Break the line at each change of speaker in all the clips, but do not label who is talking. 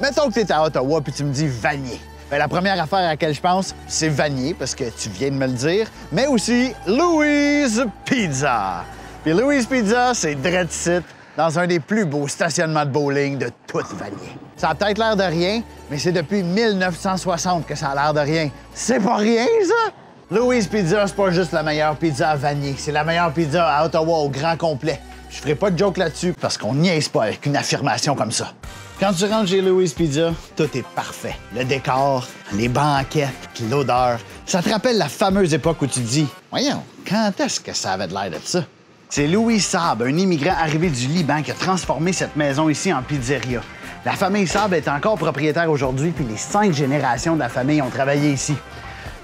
Mettons que tu es à Ottawa puis tu me dis Vanier. Ben, la première affaire à laquelle je pense, c'est Vanier, parce que tu viens de me le dire, mais aussi Louise Pizza. Puis Louise Pizza, c'est Dread dans un des plus beaux stationnements de bowling de toute Vanier. Ça a peut-être l'air de rien, mais c'est depuis 1960 que ça a l'air de rien. C'est pas rien, ça? Louise Pizza, c'est pas juste la meilleure pizza à Vanier, c'est la meilleure pizza à Ottawa au grand complet. Je ferai pas de joke là-dessus parce qu'on niaise pas avec une affirmation comme ça. Quand tu rentres chez Louise Pizza, tout est parfait. Le décor, les banquettes, l'odeur. Ça te rappelle la fameuse époque où tu te dis Voyons, quand est-ce que ça avait de l'air de ça? C'est Louis Saab, un immigrant arrivé du Liban, qui a transformé cette maison ici en pizzeria. La famille Saab est encore propriétaire aujourd'hui, puis les cinq générations de la famille ont travaillé ici.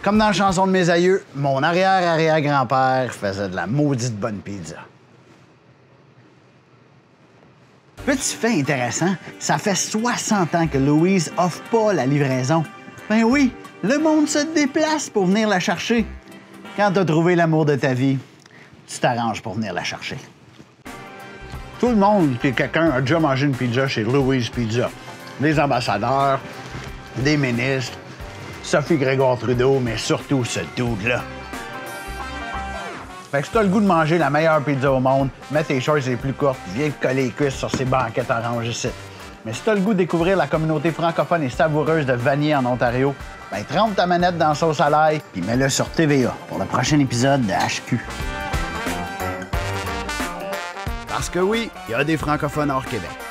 Comme dans la chanson de mes aïeux, mon arrière-arrière-grand-père faisait de la maudite bonne pizza. Petit fait intéressant, ça fait 60 ans que Louise offre pas la livraison. Ben oui, le monde se déplace pour venir la chercher. Quand t'as trouvé l'amour de ta vie, tu t'arranges pour venir la chercher. Tout le monde qui est quelqu'un a déjà mangé une pizza chez Louise Pizza. Des ambassadeurs, des ministres, Sophie Grégoire Trudeau, mais surtout ce dude-là. Fait que si t'as le goût de manger la meilleure pizza au monde, mets tes shorts les plus courtes, viens te coller les cuisses sur ces banquettes oranges ici. Mais si t'as le goût de découvrir la communauté francophone et savoureuse de Vanier en Ontario, ben trempe ta manette dans sauce à l'ail puis mets-le sur TVA pour le prochain épisode de HQ. Parce que oui, il y a des francophones hors Québec.